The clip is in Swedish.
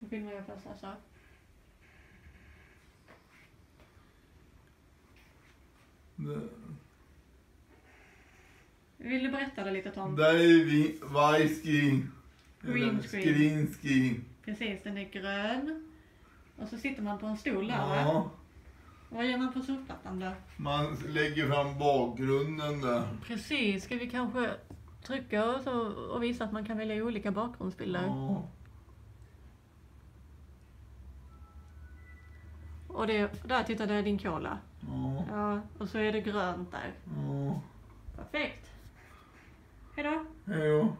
Då filmar jag först alltså. Det- Vill du berätta det lite Tom? Där är vi, Vajski. Green screen. Green screen. Precis, den är grön. Och så sitter man på en stol där va? Ja, Vad gör man på surfplattan då? man lägger fram bakgrunden där. Precis, ska vi kanske trycka och, så, och visa att man kan välja olika bakgrundsbilder? Ja. Och det, där titta, det är din cola. Ja. Ja, och så är det grönt där. Ja. Perfekt. Hejdå. Hej då.